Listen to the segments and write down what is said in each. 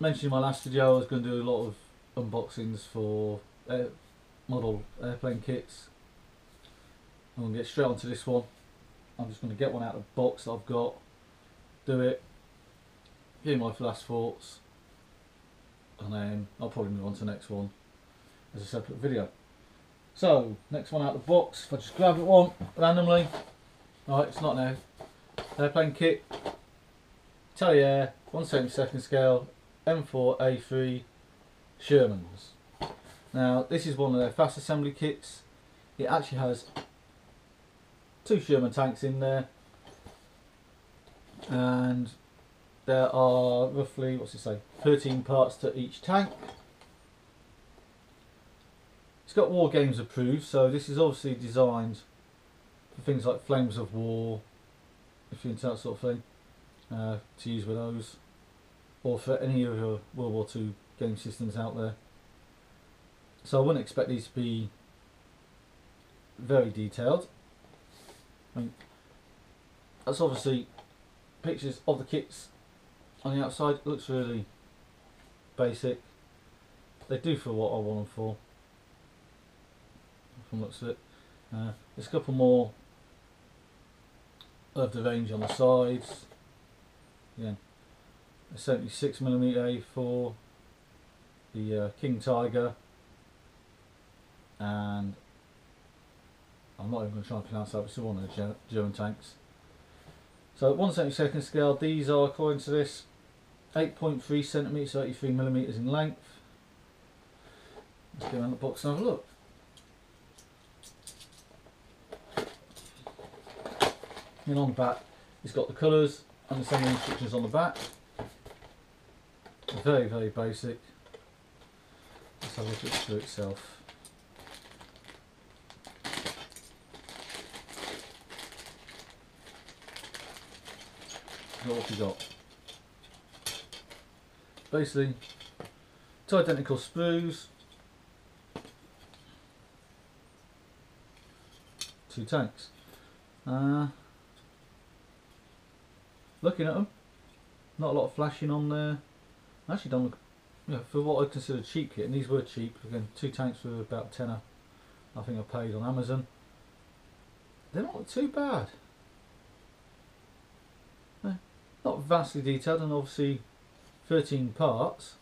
mentioned in my last video, I was going to do a lot of unboxings for air, model airplane kits. I'm going to get straight onto this one. I'm just going to get one out of the box that I've got, do it, give you my last thoughts, and then I'll probably move on to the next one as a separate video. So, next one out of the box, if I just grab it one randomly, right, it's not now, airplane kit, Italeri, 172nd scale, M4A3 Shermans. Now, this is one of their fast assembly kits. It actually has two Sherman tanks in there, and there are roughly, what's it say, 13 parts to each tank. It's got War Games approved, so this is obviously designed for things like Flames of War, if you're into that sort of thing, uh, to use with those, or for any of your World War II game systems out there. So I wouldn't expect these to be very detailed. I mean, that's obviously pictures of the kits on the outside. It looks really basic. They do for what I want them for. From looks of it. Uh, there's a couple more of the range on the sides. Again, a 76mm A4, the uh, King Tiger, and I'm not even going to try and pronounce that, but it's one of the German tanks. So 172nd scale, these are according to this 8.3 centimetres, 83 millimetres in length. Let's go around the box and have a look. And on the back, it's got the colours and the same instructions on the back. Very, very basic. Let's have a look at the sprue itself. what we got. Basically, two identical sprues, two tanks. Uh, looking at them, not a lot of flashing on there. Actually, don't look yeah, for what I consider cheap kit, and these were cheap. Again, two tanks were about tenner. I think I paid on Amazon. They're not too bad not vastly detailed and obviously 13 parts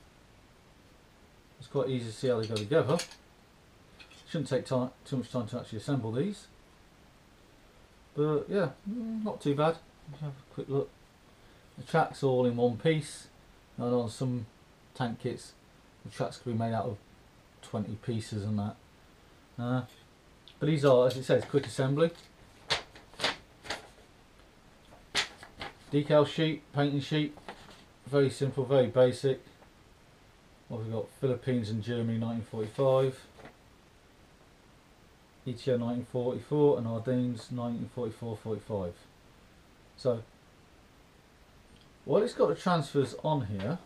it's quite easy to see how they go together shouldn't take time, too much time to actually assemble these but yeah not too bad have a quick look the track's all in one piece and on some tank kits the tracks can be made out of 20 pieces and that. Uh, but these are as it says quick assembly. Decal sheet, painting sheet, very simple, very basic. What we've got? Philippines and Germany 1945, ETO 1944 and Ardennes 1944-45. So, while it's got the transfers on here,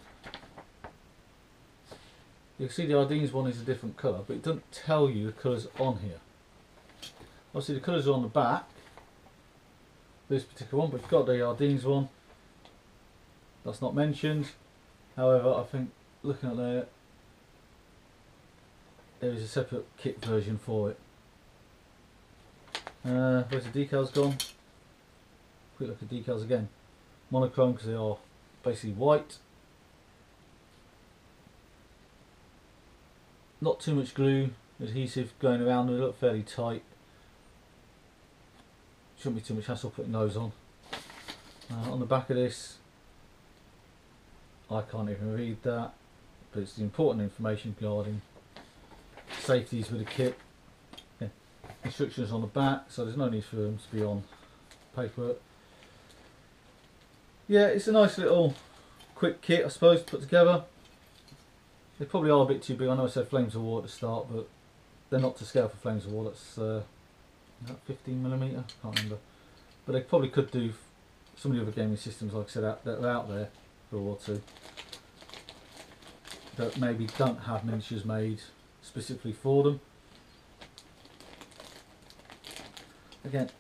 you can see the Ardennes one is a different colour, but it doesn't tell you the colours on here. Obviously the colours are on the back, this particular one, but you've got the Ardennes one. That's not mentioned. However, I think looking at there, there is a separate kit version for it. Uh, where's the decals gone? Quick look at decals again. Monochrome because they are basically white. Not too much glue adhesive going around, they look fairly tight shouldn't be too much hassle putting those on. Uh, on the back of this, I can't even read that, but it's the important information regarding safeties with the kit. Yeah. Instructions on the back, so there's no need for them to be on paper. Yeah, it's a nice little quick kit, I suppose, to put together. They probably are a bit too big. I know I said Flames of War at the start, but they're not to scale for Flames of War. That's uh, 15 millimeter? Can't remember. But they probably could do some of the other gaming systems, like I said, out, that are out there for World War Two that maybe don't have miniatures made specifically for them. Again,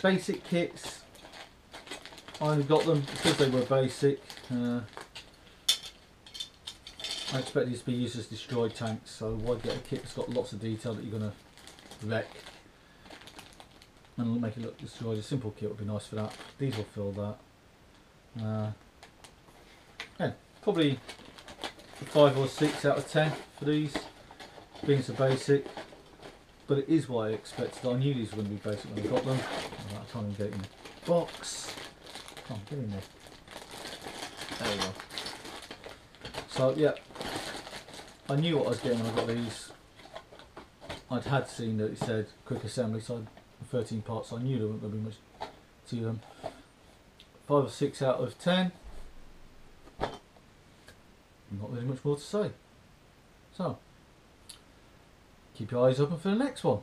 basic kits. I only got them because they were basic. Uh, I expect these to be used as destroyed tanks, so why get a kit that's got lots of detail that you're going to wreck and make it look destroyed? A simple kit would be nice for that. These will fill that. Uh, yeah, probably 5 or 6 out of 10 for these, being so basic. But it is what I expected. I knew these were going to be basic when I got them. I can't even get in the box. Come on, get in there. There we go. So yeah, I knew what I was getting when I got these. I'd had seen that it said quick assembly, so 13 parts. So I knew there wasn't going to be much to them. Five or six out of ten. Not really much more to say. So keep your eyes open for the next one.